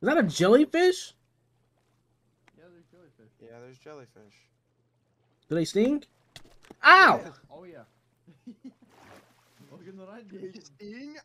Is that a jellyfish? Yeah, there's jellyfish. Yeah, there's jellyfish. Do they stink? Ow! Oh yeah. Look the right They sting.